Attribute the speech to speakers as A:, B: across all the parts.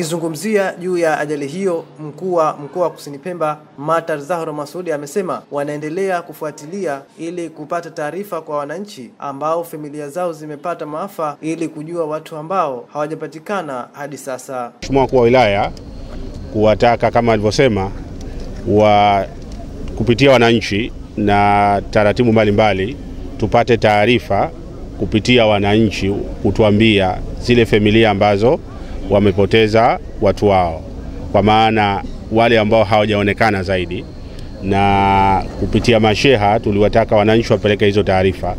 A: Akizungumzia juu ya ajali hiyo, mkuu wa mkoa wa Kusini Pemba Matar zahro Masudi amesema wanaendelea kufuatilia ili kupata taarifa kwa wananchi ambao familia zao zimepata maafa ili kujua watu ambao hawajapatikana hadi sasa.
B: Mheshimiwa mkuu wa wilaya kuwataka kama alivyosema wa kupitia wananchi na taratibu mbalimbali tupate taarifa kupitia wananchi kutuambia zile familia ambazo wamepoteza watu wao, kwa maana wale ambao hawajaonekana zaidi, na kupitia masheha tuliwataka wananchi wapeleke hizo taarifa.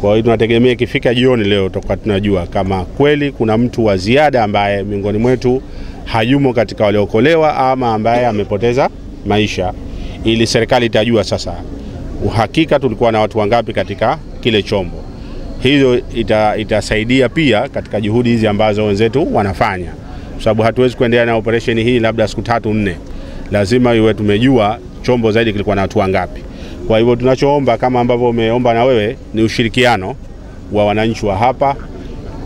B: Kwa hiyo tunategemea ikifika jioni leo tutakuwa tunajua kama kweli kuna mtu wa ziada ambaye miongoni mwetu hayumo katika waliokolewa ama ambaye amepoteza maisha, ili serikali itajua sasa uhakika tulikuwa na watu wangapi katika kile chombo. Hiyo ita, itasaidia pia katika juhudi hizi ambazo wenzetu wanafanya, kwa sababu hatuwezi kuendelea na operesheni hii labda siku tatu nne, lazima iwe tumejua chombo zaidi kilikuwa na watu wangapi. Kwa hivyo tunachoomba kama ambavyo umeomba na wewe ni ushirikiano wa wananchi wa hapa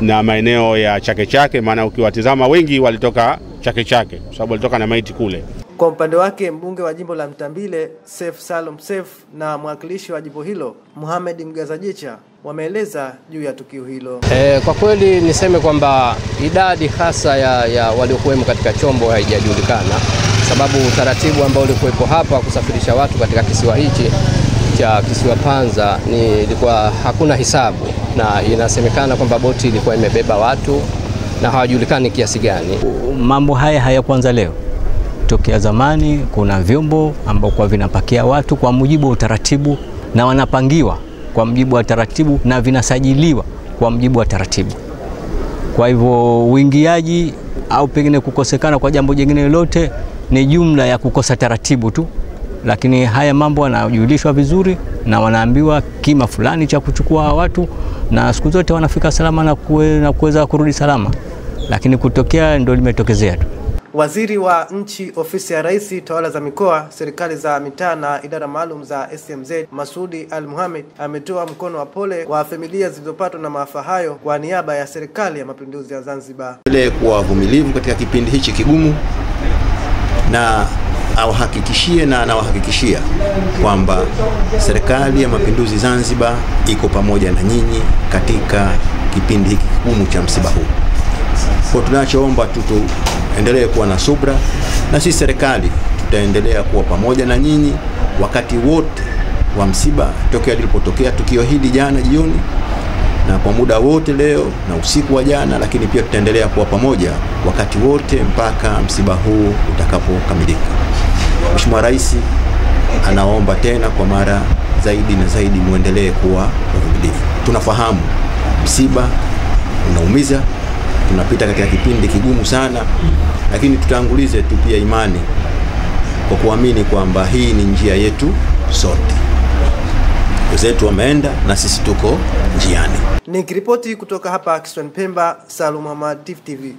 B: na maeneo ya Chake Chake, maana ukiwatizama wengi walitoka Chake Chake kwa sababu walitoka na maiti kule.
A: Kwa upande wake mbunge wa jimbo la Mtambile Seif Salum Seif na mwakilishi wa jimbo hilo Mohamed Mgazajicha wameeleza juu ya tukio hilo.
C: E, kwa kweli niseme kwamba idadi hasa ya, ya waliokuwemo katika chombo haijajulikana, sababu utaratibu ambao ulikuwepo hapa kusafirisha watu katika kisiwa hichi cha kisiwa Panza ni ilikuwa hakuna hisabu, na inasemekana kwamba boti ilikuwa imebeba watu na hawajulikani kiasi gani.
D: Mambo haya hayakuanza leo tokea zamani kuna vyombo ambao kwa vinapakia watu kwa mujibu wa utaratibu na wanapangiwa kwa mujibu wa taratibu na vinasajiliwa kwa mujibu wa taratibu. Kwa hivyo uingiaji au pengine kukosekana kwa jambo jingine lolote ni jumla ya kukosa taratibu tu, lakini haya mambo yanajulishwa vizuri na wanaambiwa kima fulani cha kuchukua watu, na siku zote wanafika salama na kuweza kurudi salama, lakini kutokea ndio limetokezea tu.
A: Waziri wa Nchi, Ofisi ya Rais, Tawala za Mikoa, Serikali za Mitaa na Idara Maalum za SMZ, Masudi Al Mohamed ametoa mkono wa pole wa familia zilizopatwa na maafa hayo kwa niaba ya Serikali ya Mapinduzi ya Zanzibar.
E: Endelee kuwa wavumilivu katika kipindi hichi kigumu, na awahakikishie na anawahakikishia kwamba Serikali ya Mapinduzi Zanzibar iko pamoja na nyinyi katika kipindi hiki kigumu cha msiba huu. Kwa tunachoomba tu tuendelee kuwa na subra, na sisi serikali tutaendelea kuwa pamoja na nyinyi wakati wote wa msiba tokea lilipotokea tukio hili jana jioni na kwa muda wote leo na usiku wa jana, lakini pia tutaendelea kuwa pamoja wakati wote mpaka msiba huu utakapokamilika. Mheshimiwa Rais anaomba tena kwa mara zaidi na zaidi muendelee kuwa wavumilivu. Tunafahamu msiba unaumiza tunapita katika kipindi kigumu sana, lakini tutangulize tu pia imani kwa kuamini kwamba hii ni njia yetu sote. Wenzetu wameenda na sisi tuko njiani.
A: Nikiripoti kutoka hapa Kisiwani Pemba, Salum Hamad, TV.